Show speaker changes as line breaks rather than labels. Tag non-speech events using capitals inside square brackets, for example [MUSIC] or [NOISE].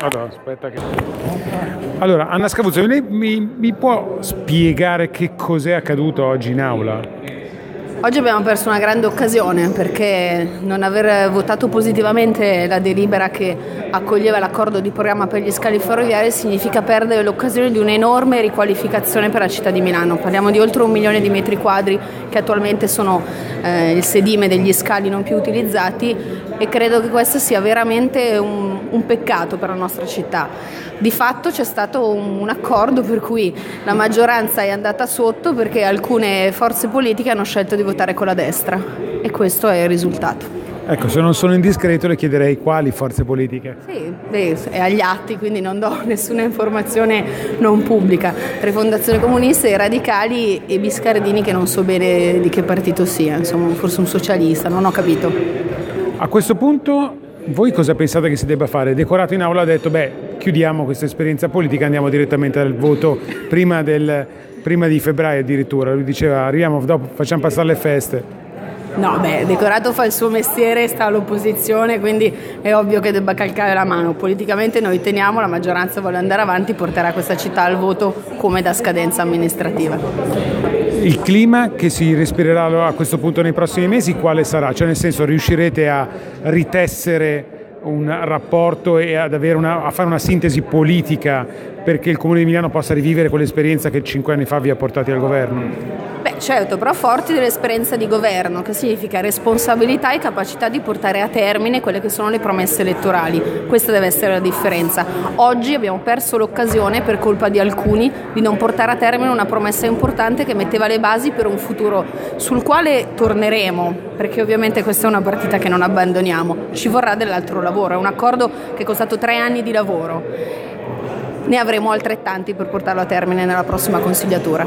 Allora, che... Allora, Anna Scavuzzo, lei mi, mi può spiegare che cos'è accaduto oggi in aula?
Oggi abbiamo perso una grande occasione perché non aver votato positivamente la delibera che accoglieva l'accordo di programma per gli scali ferroviari significa perdere l'occasione di un'enorme riqualificazione per la città di Milano. Parliamo di oltre un milione di metri quadri che attualmente sono eh, il sedime degli scali non più utilizzati e credo che questo sia veramente un, un peccato per la nostra città. Di fatto c'è stato un, un accordo per cui la maggioranza è andata sotto perché alcune forze politiche hanno scelto di votare con la destra e questo è il risultato.
Ecco, se non sono indiscreto le chiederei quali forze politiche.
Sì, è agli atti, quindi non do [LAUGHS] nessuna informazione non pubblica. Rifondazione Comunista, i radicali e Biscardini che non so bene di che partito sia, insomma, forse un socialista, non ho capito.
A questo punto voi cosa pensate che si debba fare? Decorato in aula ha detto, beh, chiudiamo questa esperienza politica, andiamo direttamente al voto prima, del, prima di febbraio addirittura. Lui diceva, arriviamo, dopo facciamo passare le feste.
No, beh, Decorato fa il suo mestiere, sta all'opposizione, quindi è ovvio che debba calcare la mano. Politicamente noi teniamo, la maggioranza vuole andare avanti, porterà questa città al voto come da scadenza amministrativa.
Il clima che si respirerà a questo punto nei prossimi mesi quale sarà? Cioè nel senso riuscirete a ritessere un rapporto e ad una, a fare una sintesi politica perché il Comune di Milano possa rivivere quell'esperienza che cinque anni fa vi ha portati al governo?
Certo, però forti dell'esperienza di governo, che significa responsabilità e capacità di portare a termine quelle che sono le promesse elettorali. Questa deve essere la differenza. Oggi abbiamo perso l'occasione, per colpa di alcuni, di non portare a termine una promessa importante che metteva le basi per un futuro sul quale torneremo, perché ovviamente questa è una partita che non abbandoniamo. Ci vorrà dell'altro lavoro, è un accordo che è costato tre anni di lavoro. Ne avremo altrettanti per portarlo a termine nella prossima consigliatura.